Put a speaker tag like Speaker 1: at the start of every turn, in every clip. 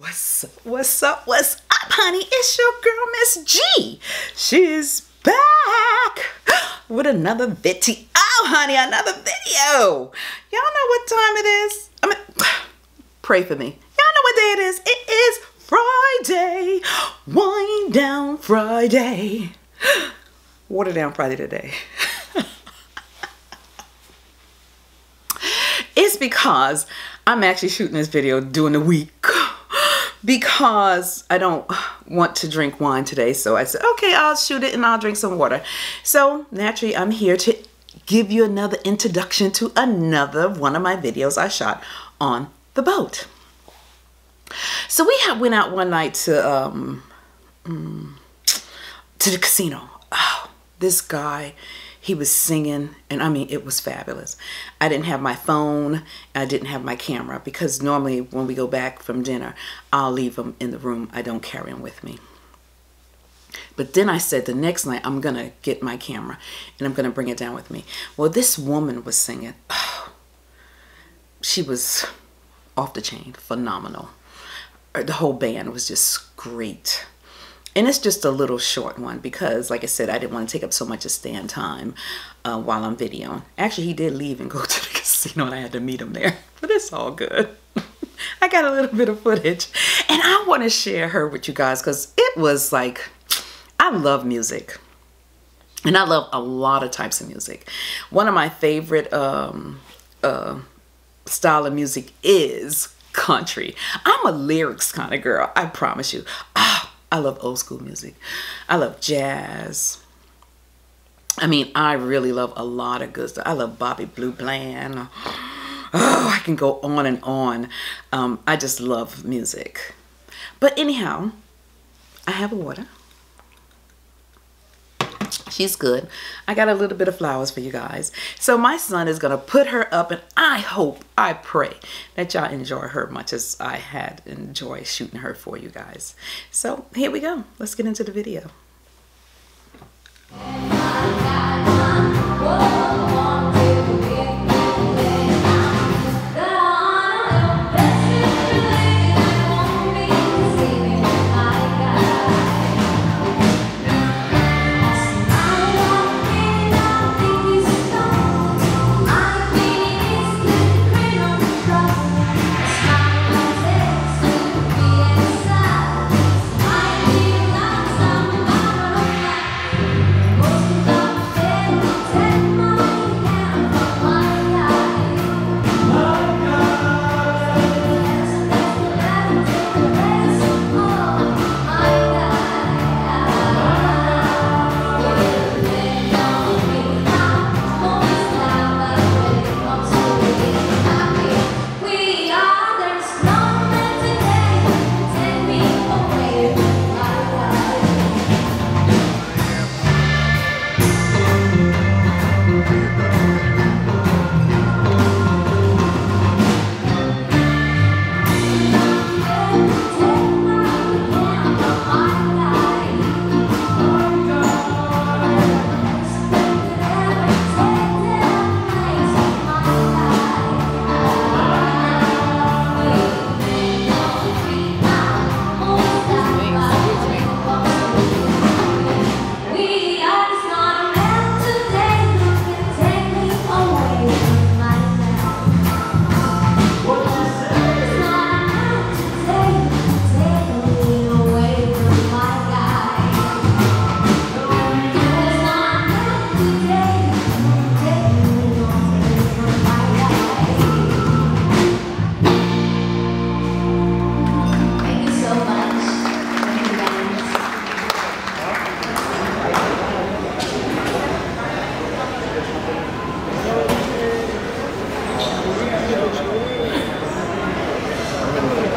Speaker 1: What's up, what's up, what's up, honey? It's your girl, Miss G. She's back with another video. Oh, honey, another video. Y'all know what time it is? I mean, pray for me. Y'all know what day it is. It is Friday. Wine down Friday. Water down Friday today. it's because I'm actually shooting this video during the week because I don't want to drink wine today. So I said, okay, I'll shoot it and I'll drink some water. So naturally, I'm here to give you another introduction to another one of my videos I shot on the boat. So we went out one night to um, mm, to the casino. Oh, this guy he was singing and i mean it was fabulous. I didn't have my phone i didn't have my camera because normally when we go back from dinner i'll leave them in the room i don't carry them with me. But then i said the next night i'm gonna get my camera and i'm gonna bring it down with me. Well this woman was singing. She was off the chain phenomenal. The whole band was just great and it's just a little short one because, like I said, I didn't want to take up so much of stand time uh, while I'm videoing. Actually, he did leave and go to the casino and I had to meet him there. But it's all good. I got a little bit of footage. And I want to share her with you guys because it was like, I love music. And I love a lot of types of music. One of my favorite um, uh, style of music is country. I'm a lyrics kind of girl, I promise you. Oh, I love old school music. I love jazz. I mean, I really love a lot of good stuff. I love Bobby Blue Bland. Oh, I can go on and on. Um, I just love music. But anyhow, I have a water. She's good. I got a little bit of flowers for you guys. So my son is going to put her up and I hope, I pray that y'all enjoy her much as I had enjoyed shooting her for you guys. So here we go. Let's get into the video.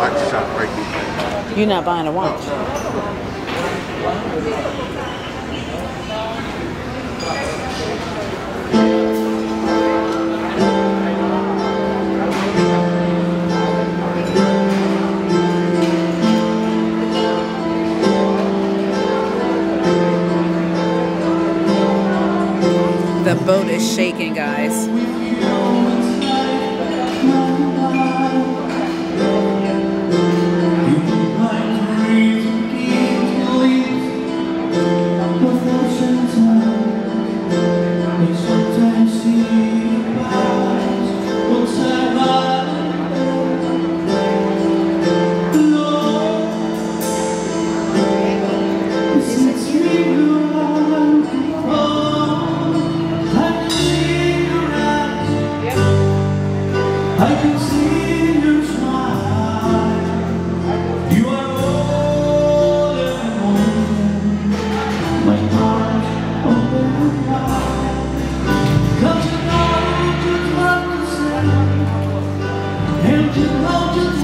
Speaker 1: You're not buying a watch. The boat is shaking, guys. de não de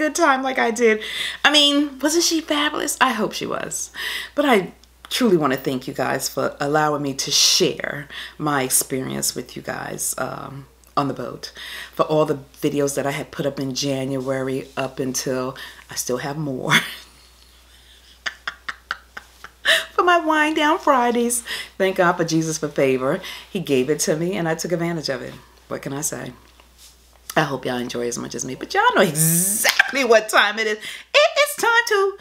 Speaker 1: good time like I did. I mean, wasn't she fabulous? I hope she was. But I truly want to thank you guys for allowing me to share my experience with you guys um, on the boat. For all the videos that I had put up in January up until I still have more. for my wine down Fridays. Thank God for Jesus for favor. He gave it to me and I took advantage of it. What can I say? I hope y'all enjoy as much as me. But y'all know exactly what time it is. It is time to.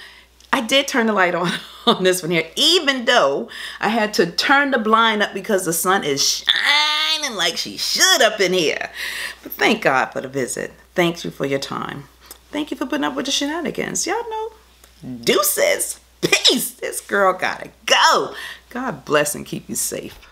Speaker 1: I did turn the light on on this one here, even though I had to turn the blind up because the sun is shining like she should up in here. But thank God for the visit. Thank you for your time. Thank you for putting up with the shenanigans. Y'all know. Deuces. Peace. This girl gotta go. God bless and keep you safe.